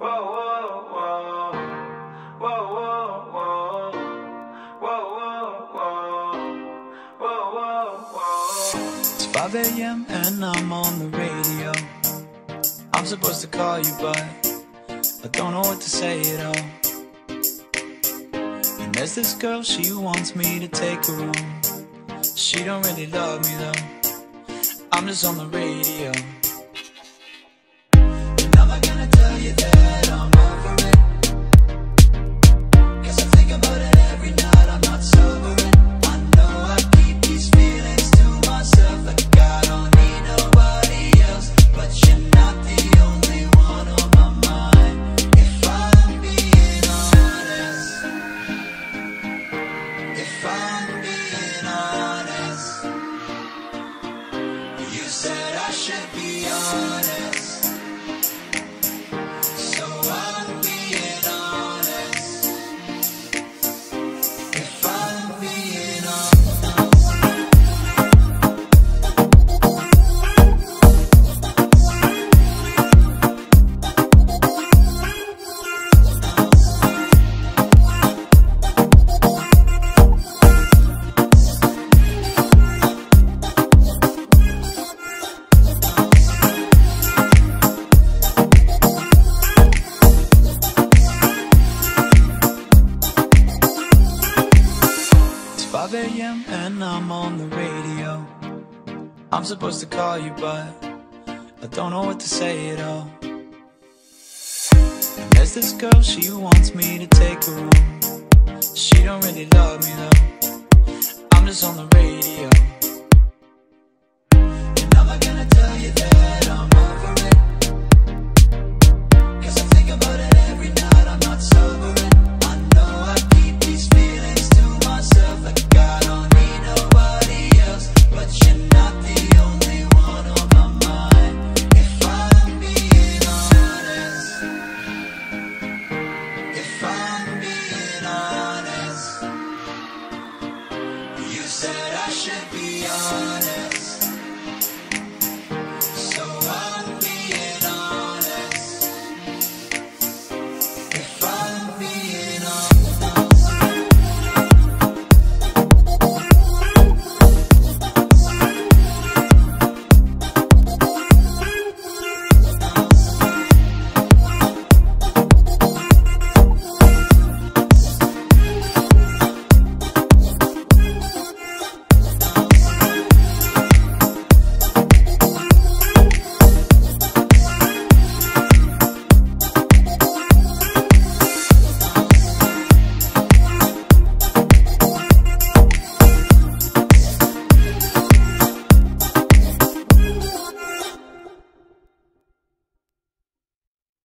It's 5 a.m. and I'm on the radio. I'm supposed to call you, but I don't know what to say at all. And there's this girl, she wants me to take her home. She don't really love me though. I'm just on the radio. Said I should be honest. 5 a.m. and I'm on the radio. I'm supposed to call you, but I don't know what to say at all. And there's this girl, she wants me to take her home. She don't really love me though. I'm just on the radio. And I'm not gonna tell you that. should be honest.